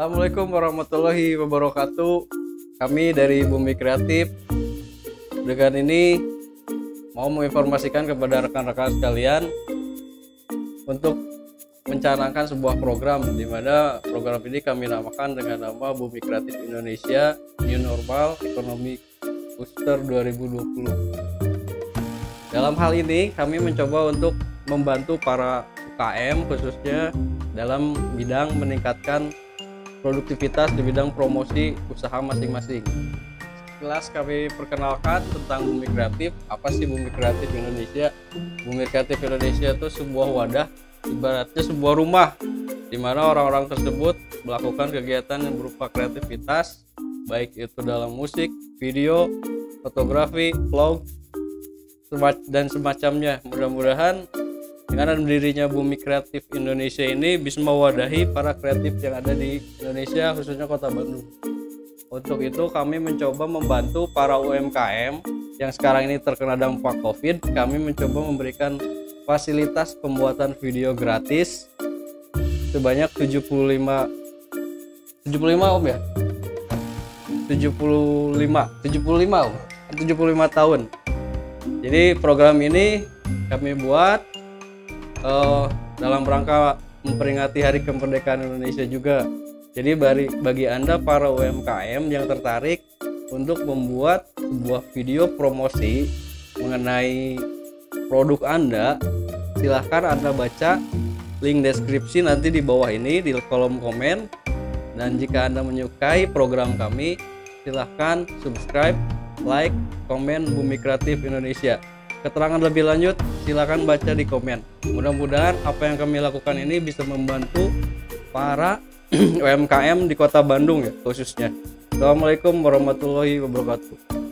Assalamualaikum warahmatullahi wabarakatuh. Kami dari Bumi Kreatif dengan ini mau menginformasikan kepada rekan-rekan sekalian untuk mencanangkan sebuah program di mana program ini kami namakan dengan nama Bumi Kreatif Indonesia New Normal Ekonomi Booster 2020. Dalam hal ini kami mencoba untuk membantu para UKM khususnya dalam bidang meningkatkan produktivitas di bidang promosi usaha masing-masing. Sekilas kami perkenalkan tentang Bumi Kreatif. Apa sih Bumi Kreatif Indonesia? Bumi Kreatif Indonesia itu sebuah wadah, ibaratnya sebuah rumah di mana orang-orang tersebut melakukan kegiatan yang berupa kreativitas, baik itu dalam musik, video, fotografi, vlog, dan semacamnya. Mudah-mudahan dengan berdirinya Bumi Kreatif Indonesia ini bisa mewadahi para kreatif yang ada di Indonesia khususnya kota Bandung. Untuk itu kami mencoba membantu para UMKM yang sekarang ini terkena dampak COVID. Kami mencoba memberikan fasilitas pembuatan video gratis sebanyak 75 75 om ya? 75 75 om. 75 tahun. Jadi program ini kami buat uh, dalam rangka memperingati Hari Kemerdekaan Indonesia juga. Jadi bagi, bagi Anda para UMKM yang tertarik untuk membuat sebuah video promosi mengenai produk Anda, silahkan Anda baca link deskripsi nanti di bawah ini di kolom komen. Dan jika Anda menyukai program kami, silahkan subscribe, like, komen Bumi Kreatif Indonesia. Keterangan lebih lanjut silahkan baca di komen. Mudah-mudahan apa yang kami lakukan ini bisa membantu para UMKM di kota Bandung ya khususnya. Assalamualaikum warahmatullahi wabarakatuh.